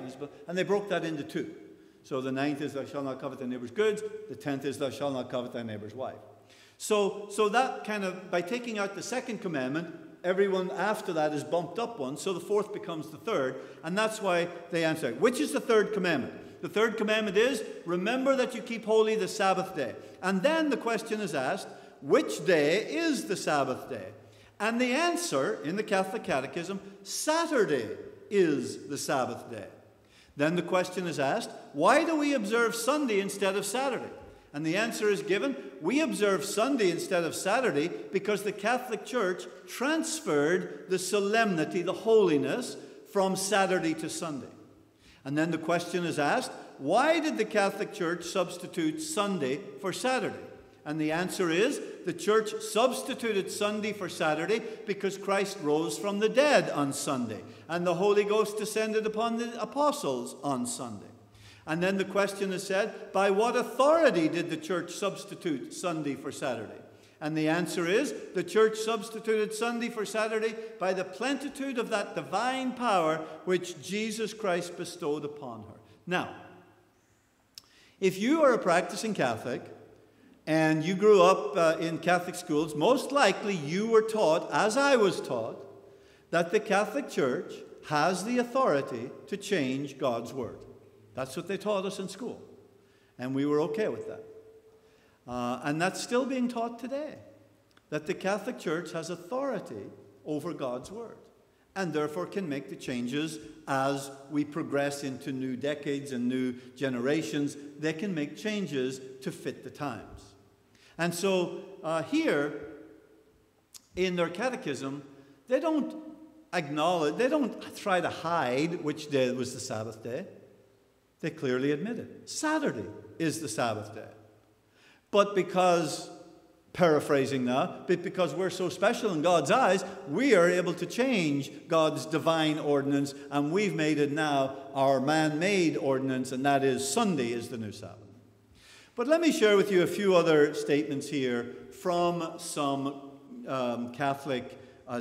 And they broke that into two. So the ninth is, Thou shalt not covet thy neighbor's goods. The tenth is, Thou shalt not covet thy neighbor's wife. So, so that kind of, by taking out the second commandment, everyone after that is bumped up one. So the fourth becomes the third. And that's why they answer. Which is the third commandment? The third commandment is, Remember that you keep holy the Sabbath day. And then the question is asked, Which day is the Sabbath day? And the answer in the Catholic Catechism Saturday is the Sabbath day. Then the question is asked why do we observe Sunday instead of Saturday? And the answer is given we observe Sunday instead of Saturday because the Catholic Church transferred the solemnity, the holiness, from Saturday to Sunday. And then the question is asked why did the Catholic Church substitute Sunday for Saturday? And the answer is the church substituted Sunday for Saturday because Christ rose from the dead on Sunday and the Holy Ghost descended upon the apostles on Sunday. And then the question is said, by what authority did the church substitute Sunday for Saturday? And the answer is the church substituted Sunday for Saturday by the plenitude of that divine power which Jesus Christ bestowed upon her. Now, if you are a practicing Catholic, and you grew up uh, in Catholic schools, most likely you were taught, as I was taught, that the Catholic Church has the authority to change God's Word. That's what they taught us in school. And we were okay with that. Uh, and that's still being taught today that the Catholic Church has authority over God's Word and therefore can make the changes as we progress into new decades and new generations. They can make changes to fit the times. And so uh, here in their catechism, they don't acknowledge, they don't try to hide which day was the Sabbath day. They clearly admit it. Saturday is the Sabbath day. But because, paraphrasing now, but because we're so special in God's eyes, we are able to change God's divine ordinance, and we've made it now our man made ordinance, and that is Sunday is the new Sabbath. But let me share with you a few other statements here from some um, Catholic uh,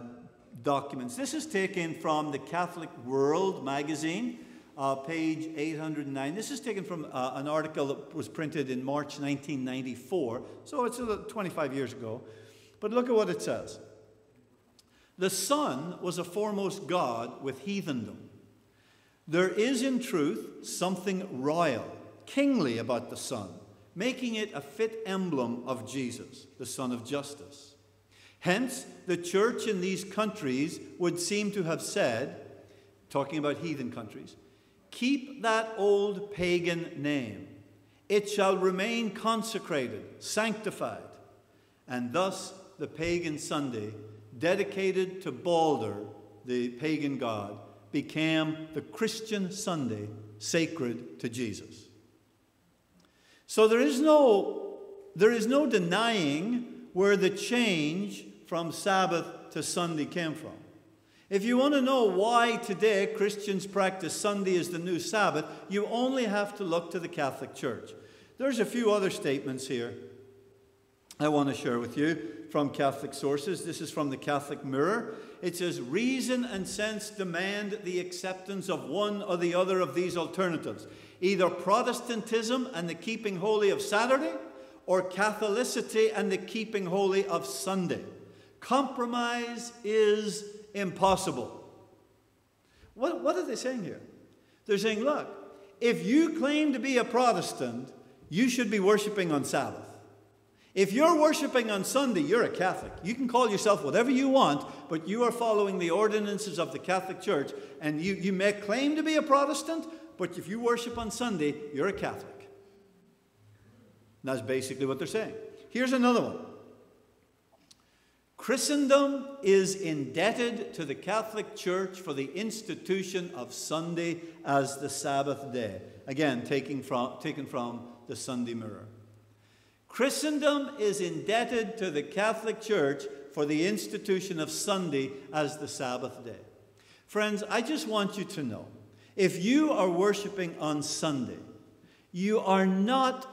documents. This is taken from the Catholic World magazine, uh, page 809. This is taken from uh, an article that was printed in March 1994, so it's 25 years ago. But look at what it says. The sun was a foremost god with heathendom. There is, in truth, something royal, kingly about the sun making it a fit emblem of Jesus, the Son of Justice. Hence, the church in these countries would seem to have said, talking about heathen countries, keep that old pagan name. It shall remain consecrated, sanctified. And thus, the pagan Sunday, dedicated to Balder, the pagan god, became the Christian Sunday, sacred to Jesus. So there is no, there is no denying where the change from Sabbath to Sunday came from. If you want to know why today Christians practice Sunday as the new Sabbath, you only have to look to the Catholic Church. There's a few other statements here I want to share with you from Catholic sources. This is from the Catholic Mirror. It says, Reason and sense demand the acceptance of one or the other of these alternatives either Protestantism and the keeping holy of Saturday or Catholicity and the keeping holy of Sunday. Compromise is impossible. What, what are they saying here? They're saying, look, if you claim to be a Protestant, you should be worshiping on Sabbath. If you're worshiping on Sunday, you're a Catholic. You can call yourself whatever you want, but you are following the ordinances of the Catholic Church, and you, you may claim to be a Protestant, but if you worship on Sunday, you're a Catholic. that's basically what they're saying. Here's another one Christendom is indebted to the Catholic Church for the institution of Sunday as the Sabbath day. Again, taking from, taken from the Sunday Mirror. Christendom is indebted to the Catholic Church for the institution of Sunday as the Sabbath day. Friends, I just want you to know if you are worshiping on Sunday, you are not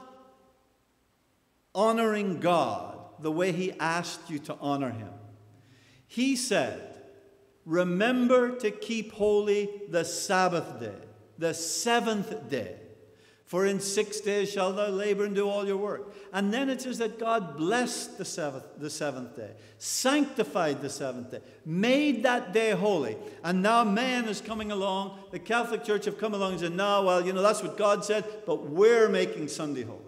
honoring God the way He asked you to honor Him. He said, Remember to keep holy the Sabbath day, the seventh day. For in six days shall thou labor and do all your work. And then it says that God blessed the seventh, the seventh day, sanctified the seventh day, made that day holy. And now man is coming along, the Catholic Church have come along and said, no, well, you know, that's what God said, but we're making Sunday holy.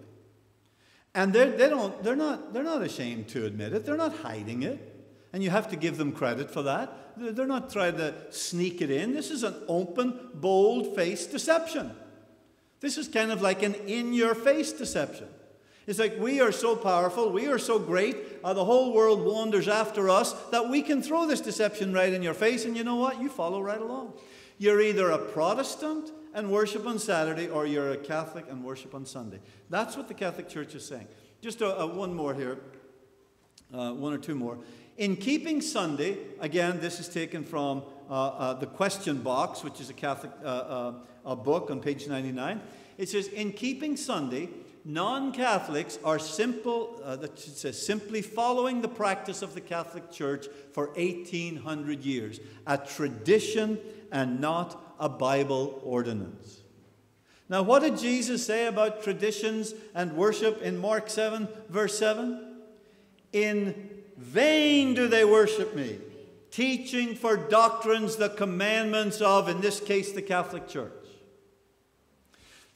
And they're, they don't, they're, not, they're not ashamed to admit it, they're not hiding it. And you have to give them credit for that. They're not trying to sneak it in. This is an open, bold faced deception. This is kind of like an in your face deception. It's like we are so powerful, we are so great, uh, the whole world wanders after us that we can throw this deception right in your face, and you know what? You follow right along. You're either a Protestant and worship on Saturday, or you're a Catholic and worship on Sunday. That's what the Catholic Church is saying. Just a, a one more here, uh, one or two more. In keeping Sunday, again, this is taken from uh, uh, the question box, which is a Catholic uh, uh, book on page 99. It says, In keeping Sunday, non Catholics are simple, uh, that simply following the practice of the Catholic Church for 1800 years, a tradition and not a Bible ordinance. Now, what did Jesus say about traditions and worship in Mark 7, verse 7? In vain do they worship me, teaching for doctrines the commandments of, in this case, the Catholic Church.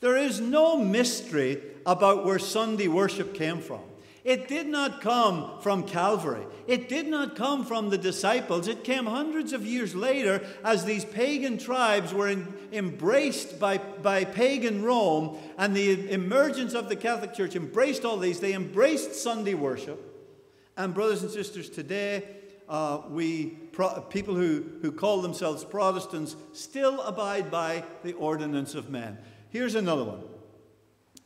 There is no mystery about where Sunday worship came from. It did not come from Calvary. It did not come from the disciples. It came hundreds of years later as these pagan tribes were in, embraced by, by pagan Rome and the emergence of the Catholic Church embraced all these. They embraced Sunday worship. And, brothers and sisters, today uh, we, pro- people who, who call themselves Protestants still abide by the ordinance of men. Here's another one.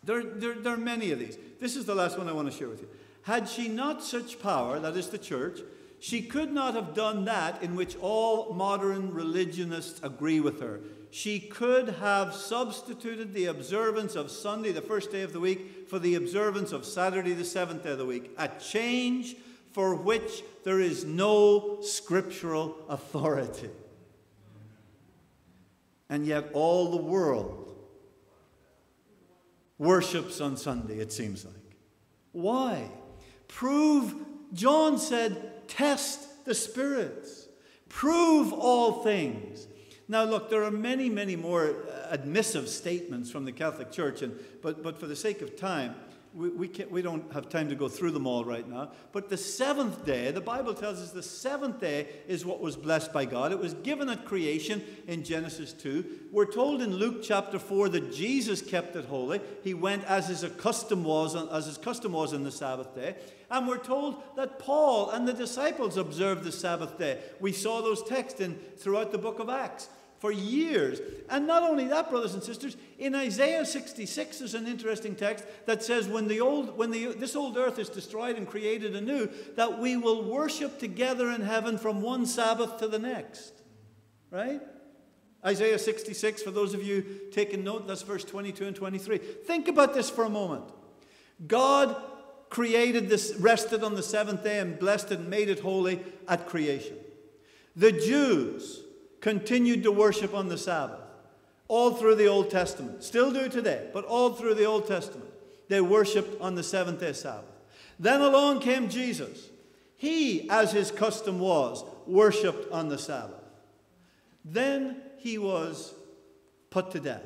There, there, there are many of these. This is the last one I want to share with you. Had she not such power, that is the church, she could not have done that in which all modern religionists agree with her. She could have substituted the observance of Sunday, the first day of the week, for the observance of Saturday, the seventh day of the week. A change for which there is no scriptural authority. And yet, all the world worships on Sunday, it seems like. Why? Prove, John said, test the spirits, prove all things. Now, look, there are many, many more uh, admissive statements from the Catholic Church, and, but, but for the sake of time, we, we, we don't have time to go through them all right now. But the seventh day, the Bible tells us the seventh day is what was blessed by God. It was given at creation in Genesis 2. We're told in Luke chapter 4 that Jesus kept it holy. He went as his custom was, as his custom was on the Sabbath day. And we're told that Paul and the disciples observed the Sabbath day. We saw those texts in, throughout the book of Acts for years. And not only that, brothers and sisters, in Isaiah 66 there's an interesting text that says when the old when the this old earth is destroyed and created anew, that we will worship together in heaven from one Sabbath to the next. Right? Isaiah 66, for those of you taking note, that's verse 22 and 23. Think about this for a moment. God created this, rested on the seventh day and blessed it and made it holy at creation. The Jews continued to worship on the Sabbath all through the Old Testament. Still do today, but all through the Old Testament. They worshiped on the seventh day Sabbath. Then along came Jesus. He, as his custom was, worshiped on the Sabbath. Then he was put to death,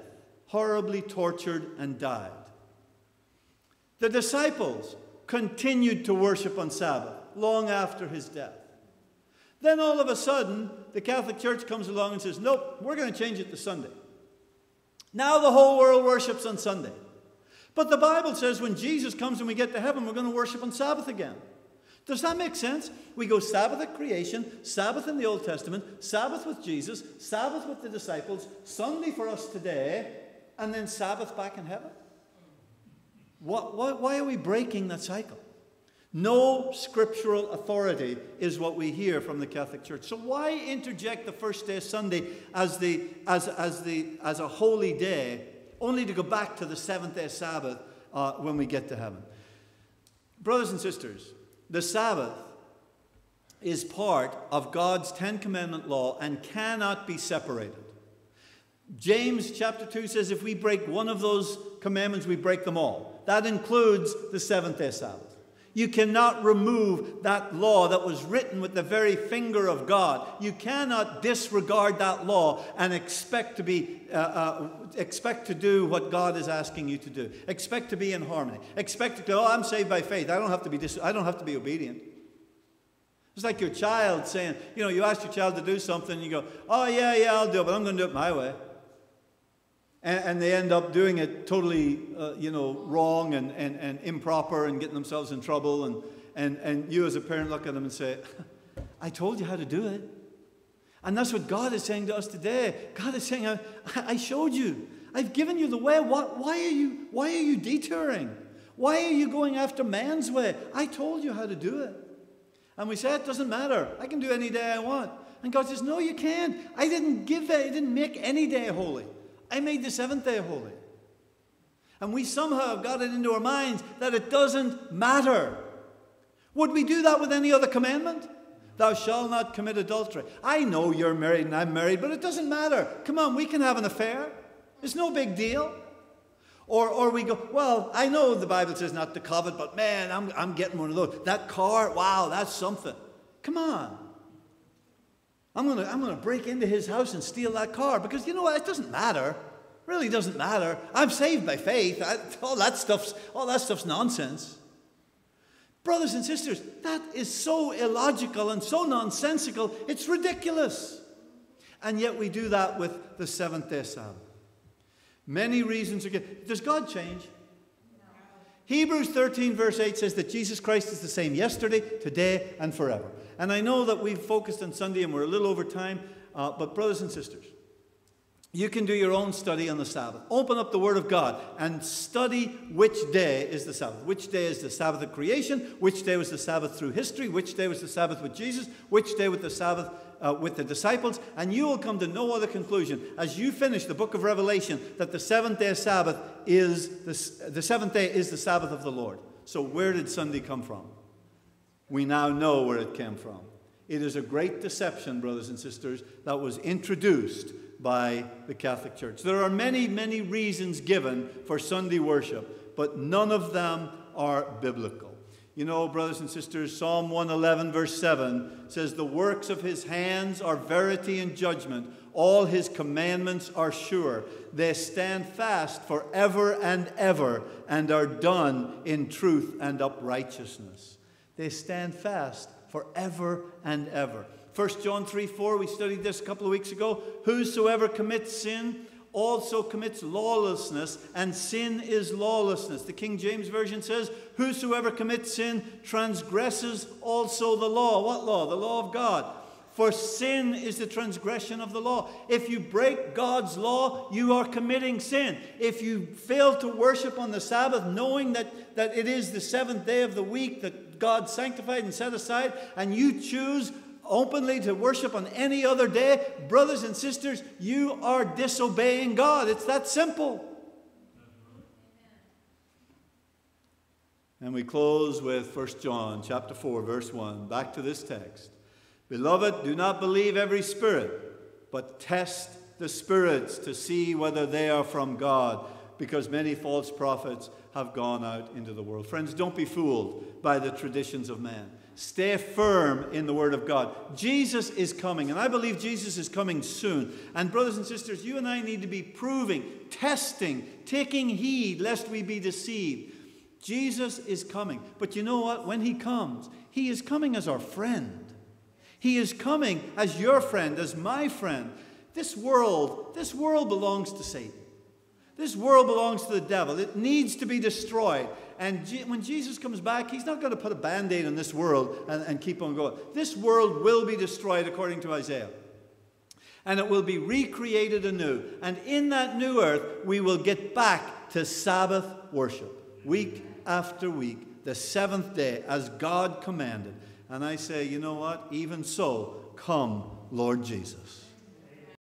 horribly tortured, and died. The disciples continued to worship on Sabbath long after his death. Then all of a sudden, the Catholic Church comes along and says, Nope, we're going to change it to Sunday. Now the whole world worships on Sunday. But the Bible says when Jesus comes and we get to heaven, we're going to worship on Sabbath again. Does that make sense? We go Sabbath at creation, Sabbath in the Old Testament, Sabbath with Jesus, Sabbath with the disciples, Sunday for us today, and then Sabbath back in heaven. What, why, why are we breaking that cycle? No scriptural authority is what we hear from the Catholic Church. So why interject the first day of Sunday as, the, as, as, the, as a holy day, only to go back to the seventh day Sabbath uh, when we get to heaven? Brothers and sisters, the Sabbath is part of God's Ten Commandment law and cannot be separated. James chapter 2 says if we break one of those commandments, we break them all. That includes the seventh day Sabbath. You cannot remove that law that was written with the very finger of God. You cannot disregard that law and expect to be uh, uh, expect to do what God is asking you to do. Expect to be in harmony. Expect to go. Oh, I'm saved by faith. I don't have to be. Dis- I don't have to be obedient. It's like your child saying, you know, you ask your child to do something, and you go, oh yeah, yeah, I'll do it, but I'm going to do it my way and, and they end up doing it totally, uh, you know, wrong and, and, and improper and getting themselves in trouble. And, and, and you as a parent look at them and say, I told you how to do it. And that's what God is saying to us today. God is saying, I, I showed you. I've given you the way. What, why, are you, why are you detouring? Why are you going after man's way? I told you how to do it. And we say, it doesn't matter. I can do any day I want. And God says, no, you can't. I didn't give it. I didn't make any day holy. I made the seventh day holy. And we somehow have got it into our minds that it doesn't matter. Would we do that with any other commandment? Thou shalt not commit adultery. I know you're married and I'm married, but it doesn't matter. Come on, we can have an affair. It's no big deal. Or, or we go, well, I know the Bible says not to covet, but man, I'm, I'm getting one of those. That car, wow, that's something. Come on. I'm going to I'm going to break into his house and steal that car because you know what? It doesn't matter. It really doesn't matter. I'm saved by faith. I, all that stuff's all that stuff's nonsense. Brothers and sisters, that is so illogical and so nonsensical. It's ridiculous. And yet we do that with the seventh day Sabbath. Many reasons given. Does God change? Hebrews 13, verse 8 says that Jesus Christ is the same yesterday, today, and forever. And I know that we've focused on Sunday and we're a little over time, uh, but brothers and sisters, you can do your own study on the Sabbath. Open up the Word of God and study which day is the Sabbath. Which day is the Sabbath of creation? Which day was the Sabbath through history? Which day was the Sabbath with Jesus? Which day was the Sabbath uh, with the disciples? And you will come to no other conclusion as you finish the book of Revelation that the seventh day Sabbath is the, the seventh day is the Sabbath of the Lord. So where did Sunday come from? We now know where it came from. It is a great deception, brothers and sisters, that was introduced by the Catholic Church. There are many, many reasons given for Sunday worship, but none of them are biblical. You know, brothers and sisters, Psalm 111, verse 7 says, The works of his hands are verity and judgment. All his commandments are sure. They stand fast forever and ever and are done in truth and uprightness. They stand fast forever and ever. 1 John 3 4, we studied this a couple of weeks ago. Whosoever commits sin also commits lawlessness, and sin is lawlessness. The King James Version says, Whosoever commits sin transgresses also the law. What law? The law of God. For sin is the transgression of the law. If you break God's law, you are committing sin. If you fail to worship on the Sabbath, knowing that, that it is the seventh day of the week that God sanctified and set aside, and you choose openly to worship on any other day, brothers and sisters, you are disobeying God. It's that simple. And we close with 1 John chapter 4 verse 1. Back to this text. Beloved, do not believe every spirit, but test the spirits to see whether they are from God, because many false prophets have gone out into the world. Friends, don't be fooled by the traditions of man. Stay firm in the Word of God. Jesus is coming, and I believe Jesus is coming soon. And, brothers and sisters, you and I need to be proving, testing, taking heed lest we be deceived. Jesus is coming. But you know what? When He comes, He is coming as our friend. He is coming as your friend, as my friend. This world, this world belongs to Satan. This world belongs to the devil. It needs to be destroyed. And when Jesus comes back, he's not going to put a band aid on this world and, and keep on going. This world will be destroyed according to Isaiah. And it will be recreated anew. And in that new earth, we will get back to Sabbath worship, week after week, the seventh day, as God commanded. And I say, you know what? Even so, come, Lord Jesus.